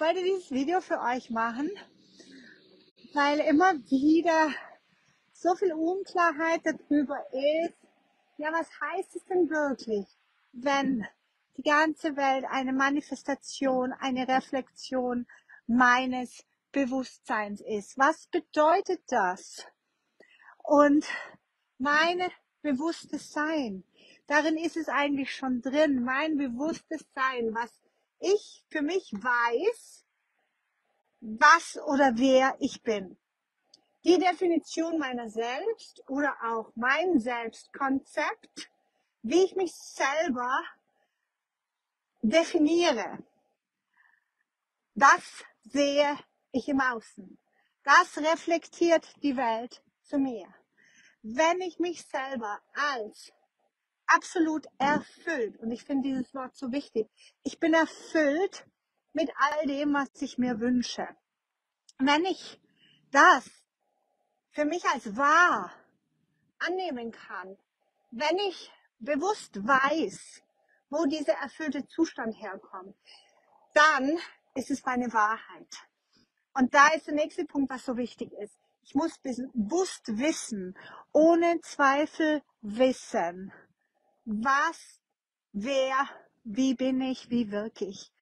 wollte dieses Video für euch machen, weil immer wieder so viel Unklarheit darüber ist, ja, was heißt es denn wirklich, wenn die ganze Welt eine Manifestation, eine Reflexion meines Bewusstseins ist? Was bedeutet das? Und meine bewusstes Sein, darin ist es eigentlich schon drin, mein bewusstes Sein, was ich für mich weiß, was oder wer ich bin. Die Definition meiner selbst oder auch mein Selbstkonzept, wie ich mich selber definiere, das sehe ich im Außen. Das reflektiert die Welt zu mir. Wenn ich mich selber als absolut erfüllt, und ich finde dieses Wort so wichtig, ich bin erfüllt mit all dem, was ich mir wünsche. Wenn ich das für mich als wahr annehmen kann, wenn ich bewusst weiß, wo dieser erfüllte Zustand herkommt, dann ist es meine Wahrheit. Und da ist der nächste Punkt, was so wichtig ist. Ich muss bewusst wissen, ohne Zweifel wissen, was, wer, wie bin ich, wie wirke ich.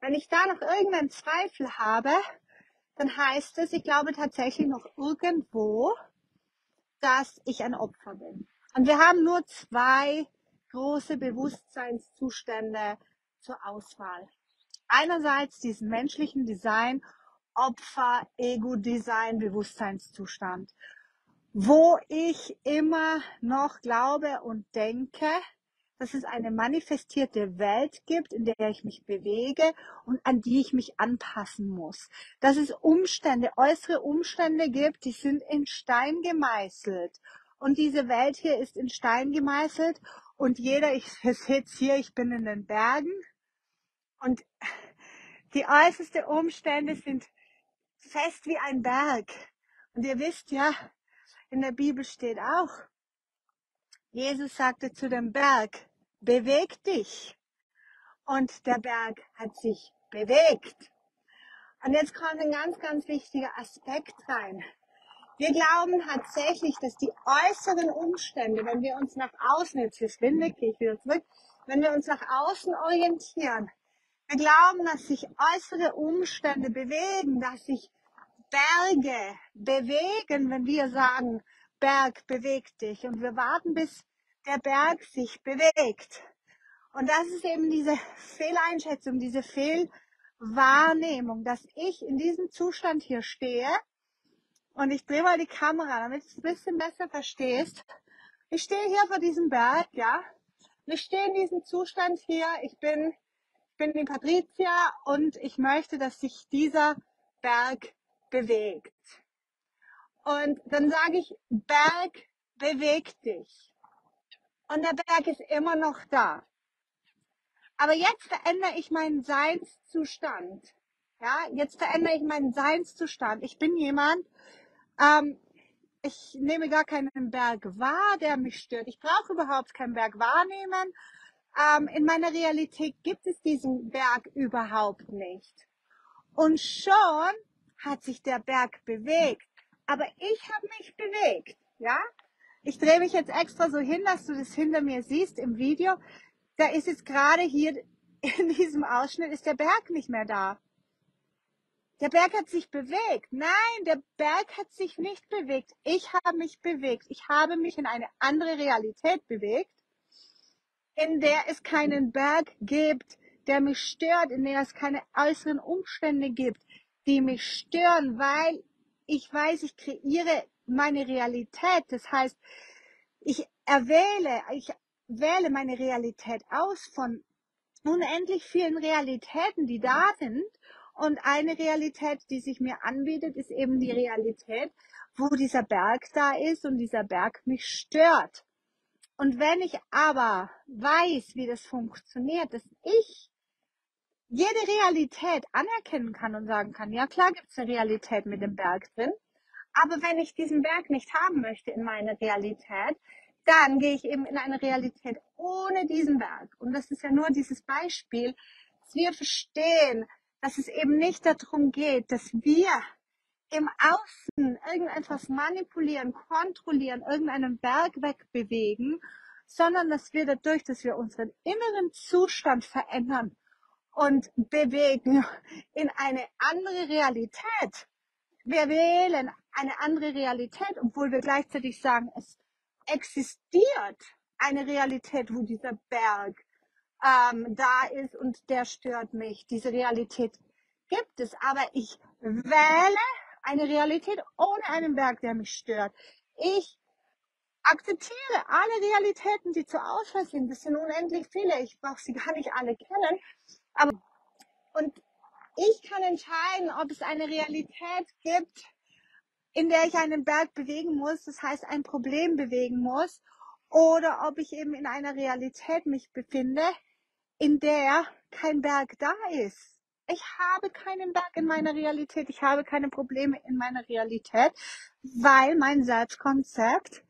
Wenn ich da noch irgendeinen Zweifel habe, dann heißt es, ich glaube tatsächlich noch irgendwo, dass ich ein Opfer bin. Und wir haben nur zwei große Bewusstseinszustände zur Auswahl. Einerseits diesen menschlichen Design, Opfer, Ego-Design, Bewusstseinszustand wo ich immer noch glaube und denke, dass es eine manifestierte Welt gibt, in der ich mich bewege und an die ich mich anpassen muss. Dass es Umstände, äußere Umstände gibt, die sind in Stein gemeißelt. Und diese Welt hier ist in Stein gemeißelt und jeder, ich jetzt hier, ich bin in den Bergen und die äußersten Umstände sind fest wie ein Berg. Und ihr wisst ja, in der Bibel steht auch, Jesus sagte zu dem Berg, beweg dich. Und der Berg hat sich bewegt. Und jetzt kommt ein ganz, ganz wichtiger Aspekt rein. Wir glauben tatsächlich, dass die äußeren Umstände, wenn wir uns nach außen, jetzt verschwinde, gehe ich wieder zurück, wenn wir uns nach außen orientieren, wir glauben, dass sich äußere Umstände bewegen, dass sich Berge bewegen, wenn wir sagen, Berg bewegt dich. Und wir warten, bis der Berg sich bewegt. Und das ist eben diese Fehleinschätzung, diese Fehlwahrnehmung, dass ich in diesem Zustand hier stehe. Und ich drehe mal die Kamera, damit du es ein bisschen besser verstehst. Ich stehe hier vor diesem Berg, ja. Und ich stehe in diesem Zustand hier. Ich bin, ich bin die Patricia und ich möchte, dass sich dieser Berg bewegt. Und dann sage ich, Berg, beweg dich. Und der Berg ist immer noch da. Aber jetzt verändere ich meinen Seinszustand. Ja, jetzt verändere ich meinen Seinszustand. Ich bin jemand, ähm, ich nehme gar keinen Berg wahr, der mich stört. Ich brauche überhaupt keinen Berg wahrnehmen. Ähm, in meiner Realität gibt es diesen Berg überhaupt nicht. Und schon hat sich der Berg bewegt. Aber ich habe mich bewegt, ja? Ich drehe mich jetzt extra so hin, dass du das hinter mir siehst im Video. Da ist jetzt gerade hier in diesem Ausschnitt ist der Berg nicht mehr da. Der Berg hat sich bewegt. Nein, der Berg hat sich nicht bewegt. Ich habe mich bewegt. Ich habe mich in eine andere Realität bewegt, in der es keinen Berg gibt, der mich stört, in der es keine äußeren Umstände gibt, die mich stören, weil ich weiß, ich kreiere meine Realität. Das heißt, ich erwähle, ich wähle meine Realität aus von unendlich vielen Realitäten, die da sind. Und eine Realität, die sich mir anbietet, ist eben die Realität, wo dieser Berg da ist und dieser Berg mich stört. Und wenn ich aber weiß, wie das funktioniert, dass ich jede Realität anerkennen kann und sagen kann, ja klar gibt es eine Realität mit dem Berg drin, aber wenn ich diesen Berg nicht haben möchte in meiner Realität, dann gehe ich eben in eine Realität ohne diesen Berg. Und das ist ja nur dieses Beispiel, dass wir verstehen, dass es eben nicht darum geht, dass wir im Außen irgendetwas manipulieren, kontrollieren, irgendeinen Berg wegbewegen, sondern dass wir dadurch, dass wir unseren inneren Zustand verändern und bewegen in eine andere Realität. Wir wählen eine andere Realität, obwohl wir gleichzeitig sagen, es existiert eine Realität, wo dieser Berg ähm, da ist und der stört mich. Diese Realität gibt es, aber ich wähle eine Realität ohne einen Berg, der mich stört. Ich akzeptiere alle Realitäten, die zur Auswahl sind. Das sind unendlich viele. Ich brauche sie gar nicht alle kennen. Aber, und ich kann entscheiden, ob es eine Realität gibt, in der ich einen Berg bewegen muss, das heißt ein Problem bewegen muss, oder ob ich eben in einer Realität mich befinde, in der kein Berg da ist. Ich habe keinen Berg in meiner Realität, ich habe keine Probleme in meiner Realität, weil mein Selbstkonzept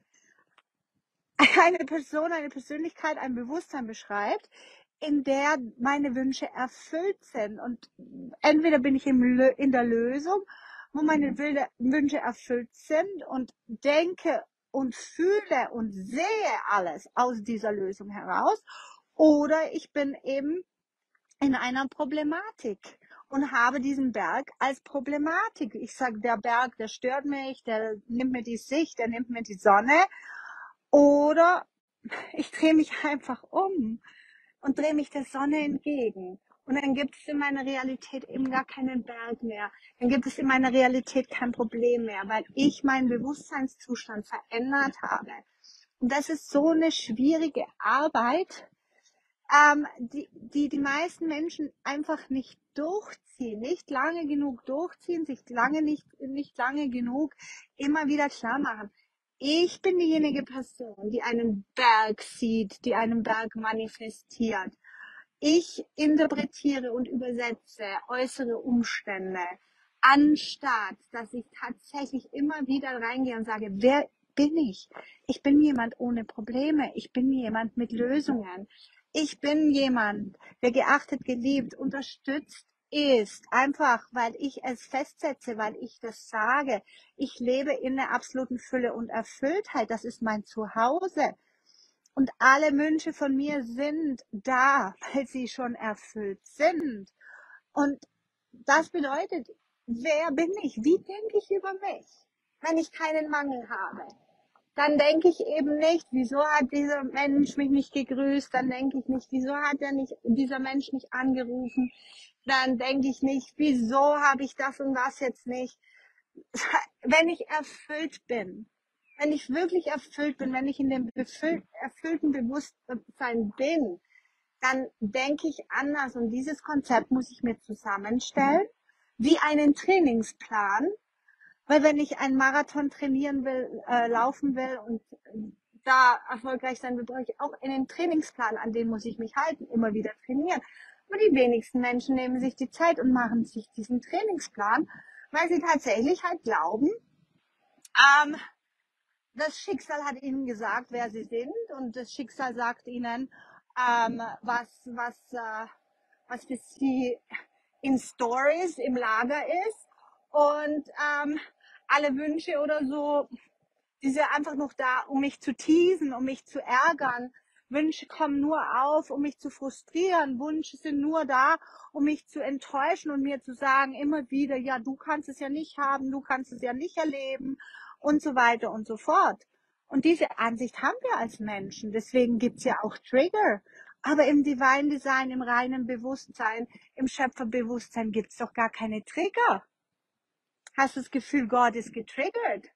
eine Person, eine Persönlichkeit, ein Bewusstsein beschreibt, in der meine Wünsche erfüllt sind. Und entweder bin ich in der Lösung, wo meine Wünsche erfüllt sind und denke und fühle und sehe alles aus dieser Lösung heraus, oder ich bin eben in einer Problematik und habe diesen Berg als Problematik. Ich sage, der Berg, der stört mich, der nimmt mir die Sicht, der nimmt mir die Sonne. Oder ich drehe mich einfach um und drehe mich der Sonne entgegen. Und dann gibt es in meiner Realität eben gar keinen Berg mehr. Dann gibt es in meiner Realität kein Problem mehr, weil ich meinen Bewusstseinszustand verändert habe. Und das ist so eine schwierige Arbeit, ähm, die, die die meisten Menschen einfach nicht durchziehen, nicht lange genug durchziehen, sich lange nicht, nicht lange genug immer wieder klar machen. Ich bin diejenige Person, die einen Berg sieht, die einen Berg manifestiert. Ich interpretiere und übersetze äußere Umstände, anstatt dass ich tatsächlich immer wieder reingehe und sage, wer bin ich? Ich bin jemand ohne Probleme. Ich bin jemand mit Lösungen. Ich bin jemand, der geachtet, geliebt, unterstützt ist, einfach weil ich es festsetze, weil ich das sage. Ich lebe in der absoluten Fülle und Erfülltheit. Das ist mein Zuhause. Und alle Wünsche von mir sind da, weil sie schon erfüllt sind. Und das bedeutet, wer bin ich? Wie denke ich über mich, wenn ich keinen Mangel habe? Dann denke ich eben nicht, wieso hat dieser Mensch mich nicht gegrüßt, dann denke ich nicht, wieso hat er nicht, dieser Mensch nicht angerufen, dann denke ich nicht, wieso habe ich das und das jetzt nicht. Wenn ich erfüllt bin, wenn ich wirklich erfüllt bin, wenn ich in dem erfüllten Bewusstsein bin, dann denke ich anders. Und dieses Konzept muss ich mir zusammenstellen, wie einen Trainingsplan, weil wenn ich einen Marathon trainieren will, äh, laufen will und äh, da erfolgreich sein will, brauche ich auch einen Trainingsplan, an den muss ich mich halten, immer wieder trainieren. Aber die wenigsten Menschen nehmen sich die Zeit und machen sich diesen Trainingsplan, weil sie tatsächlich halt glauben, ähm, das Schicksal hat ihnen gesagt, wer sie sind und das Schicksal sagt ihnen, ähm, was, was, äh, was für sie in Stories im Lager ist und ähm, alle Wünsche oder so, die sind einfach noch da, um mich zu teasen, um mich zu ärgern. Wünsche kommen nur auf, um mich zu frustrieren. Wünsche sind nur da, um mich zu enttäuschen und mir zu sagen immer wieder, ja, du kannst es ja nicht haben, du kannst es ja nicht erleben und so weiter und so fort. Und diese Ansicht haben wir als Menschen. Deswegen gibt's ja auch Trigger. Aber im Divine Design, im reinen Bewusstsein, im Schöpferbewusstsein gibt's doch gar keine Trigger. Hast du das Gefühl, Gott ist getriggert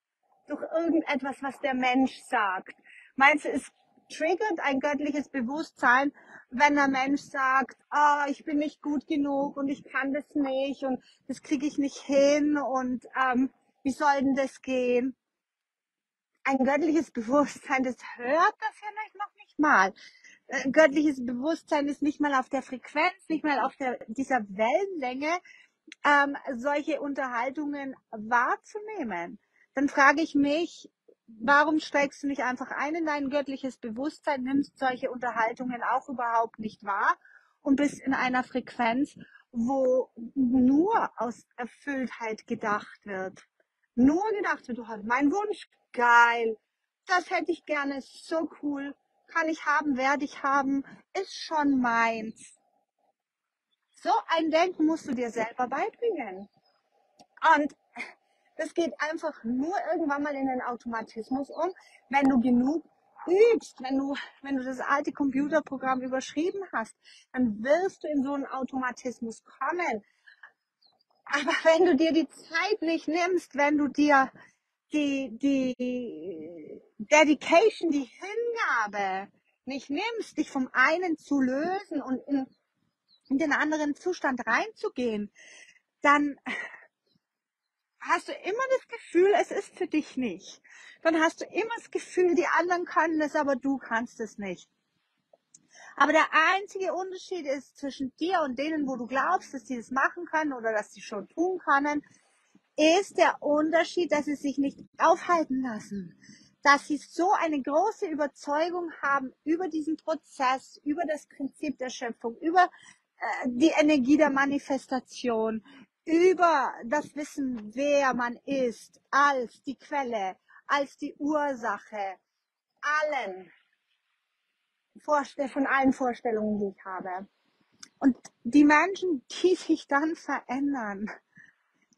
durch irgendetwas, was der Mensch sagt? Meinst du, es triggert ein göttliches Bewusstsein, wenn der Mensch sagt, ah, ich bin nicht gut genug und ich kann das nicht und das kriege ich nicht hin und ähm, wie soll denn das gehen? Ein göttliches Bewusstsein, das hört das nicht, noch nicht mal. Ein göttliches Bewusstsein ist nicht mal auf der Frequenz, nicht mal auf der, dieser Wellenlänge, ähm, solche Unterhaltungen wahrzunehmen, dann frage ich mich, warum steigst du nicht einfach ein in dein göttliches Bewusstsein, nimmst solche Unterhaltungen auch überhaupt nicht wahr und bist in einer Frequenz, wo nur aus Erfülltheit gedacht wird. Nur gedacht wird, du hast mein Wunsch, geil, das hätte ich gerne, so cool, kann ich haben, werde ich haben, ist schon meins. So ein Denken musst du dir selber beibringen. Und das geht einfach nur irgendwann mal in den Automatismus um, wenn du genug übst, wenn du, wenn du das alte Computerprogramm überschrieben hast, dann wirst du in so einen Automatismus kommen. Aber wenn du dir die Zeit nicht nimmst, wenn du dir die, die Dedication, die Hingabe nicht nimmst, dich vom einen zu lösen und in, in den anderen Zustand reinzugehen, dann hast du immer das Gefühl, es ist für dich nicht. Dann hast du immer das Gefühl, die anderen können es, aber du kannst es nicht. Aber der einzige Unterschied ist zwischen dir und denen, wo du glaubst, dass sie das machen können oder dass sie schon tun können, ist der Unterschied, dass sie sich nicht aufhalten lassen. Dass sie so eine große Überzeugung haben über diesen Prozess, über das Prinzip der Schöpfung, über die Energie der Manifestation, über das Wissen, wer man ist, als die Quelle, als die Ursache allen von allen Vorstellungen, die ich habe. Und die Menschen, die sich dann verändern,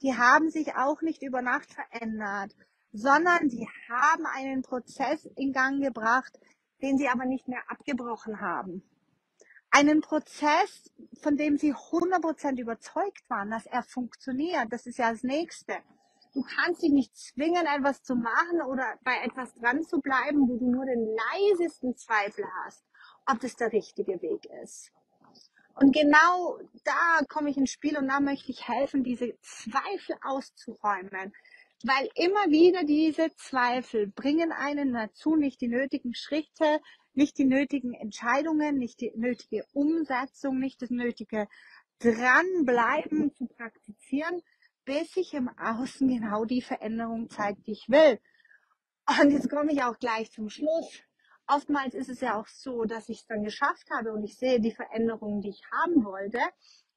die haben sich auch nicht über Nacht verändert, sondern die haben einen Prozess in Gang gebracht, den sie aber nicht mehr abgebrochen haben einen Prozess, von dem sie 100% überzeugt waren, dass er funktioniert. Das ist ja das Nächste. Du kannst dich nicht zwingen, etwas zu machen oder bei etwas dran zu bleiben, wo du nur den leisesten Zweifel hast, ob das der richtige Weg ist. Und genau da komme ich ins Spiel und da möchte ich helfen, diese Zweifel auszuräumen. Weil immer wieder diese Zweifel bringen einen dazu, nicht die nötigen Schritte nicht die nötigen Entscheidungen, nicht die nötige Umsetzung, nicht das nötige Dranbleiben zu praktizieren, bis sich im Außen genau die Veränderung zeigt, die ich will. Und jetzt komme ich auch gleich zum Schluss. Oftmals ist es ja auch so, dass ich es dann geschafft habe und ich sehe die Veränderungen, die ich haben wollte.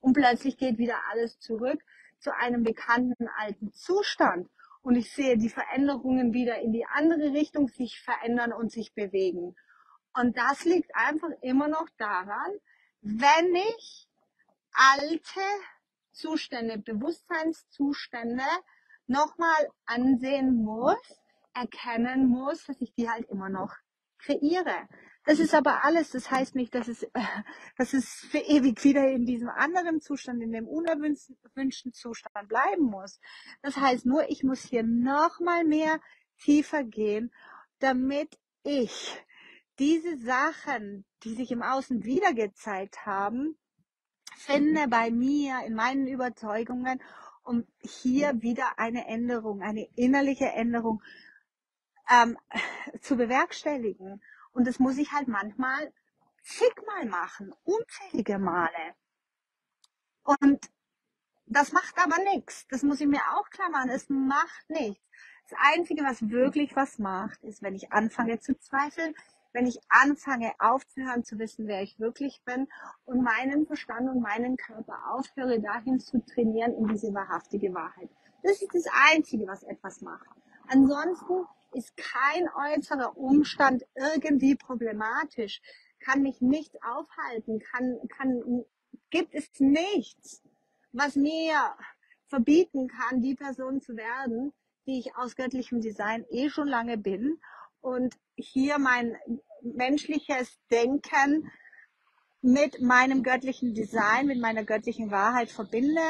Und plötzlich geht wieder alles zurück zu einem bekannten alten Zustand. Und ich sehe die Veränderungen wieder in die andere Richtung sich verändern und sich bewegen. Und das liegt einfach immer noch daran, wenn ich alte Zustände, Bewusstseinszustände nochmal ansehen muss, erkennen muss, dass ich die halt immer noch kreiere. Das ist aber alles. Das heißt nicht, dass es, dass es für ewig wieder in diesem anderen Zustand, in dem unerwünschten Zustand bleiben muss. Das heißt nur, ich muss hier nochmal mehr tiefer gehen, damit ich diese Sachen, die sich im Außen wiedergezeigt haben, finde bei mir in meinen Überzeugungen, um hier wieder eine Änderung, eine innerliche Änderung ähm, zu bewerkstelligen. Und das muss ich halt manchmal zigmal machen, unzählige Male. Und das macht aber nichts. Das muss ich mir auch klar machen. Es macht nichts. Das Einzige, was wirklich was macht, ist, wenn ich anfange zu zweifeln, wenn ich anfange aufzuhören zu wissen, wer ich wirklich bin und meinen Verstand und meinen Körper aufhöre, dahin zu trainieren in diese wahrhaftige Wahrheit. Das ist das Einzige, was etwas macht. Ansonsten ist kein äußerer Umstand irgendwie problematisch, kann mich nichts aufhalten, kann, kann, gibt es nichts, was mir verbieten kann, die Person zu werden, die ich aus göttlichem Design eh schon lange bin und hier mein menschliches Denken mit meinem göttlichen Design, mit meiner göttlichen Wahrheit verbinde,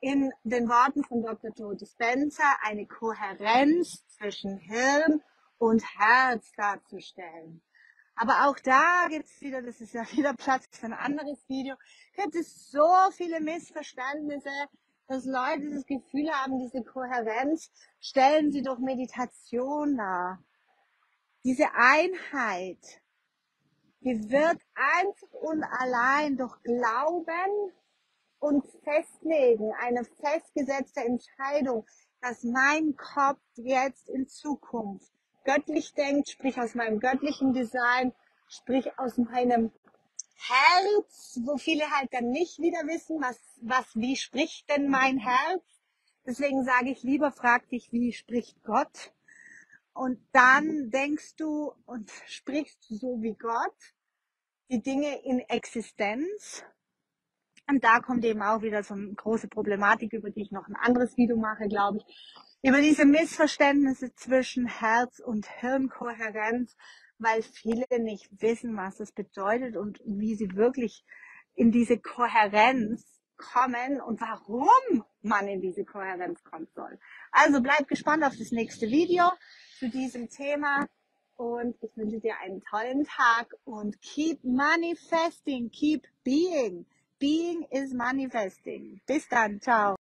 in den Worten von Dr. Joe Dispenza eine Kohärenz zwischen Hirn und Herz darzustellen. Aber auch da gibt es wieder, das ist ja wieder Platz für ein anderes Video, gibt es so viele Missverständnisse, dass Leute das Gefühl haben, diese Kohärenz stellen sie durch Meditation dar. Diese Einheit, die wird einzig und allein durch Glauben und Festlegen, eine festgesetzte Entscheidung, dass mein Kopf jetzt in Zukunft göttlich denkt, sprich aus meinem göttlichen Design, sprich aus meinem Herz, wo viele halt dann nicht wieder wissen, was, was, wie spricht denn mein Herz? Deswegen sage ich lieber, frag dich, wie spricht Gott? Und dann denkst du und sprichst so wie Gott die Dinge in Existenz. Und da kommt eben auch wieder so eine große Problematik, über die ich noch ein anderes Video mache, glaube ich, über diese Missverständnisse zwischen Herz- und Hirnkohärenz, weil viele nicht wissen, was das bedeutet und wie sie wirklich in diese Kohärenz kommen und warum man in diese Kohärenz kommen soll. Also bleib gespannt auf das nächste Video zu diesem Thema und ich wünsche dir einen tollen Tag und keep manifesting, keep being. Being is manifesting. Bis dann, ciao.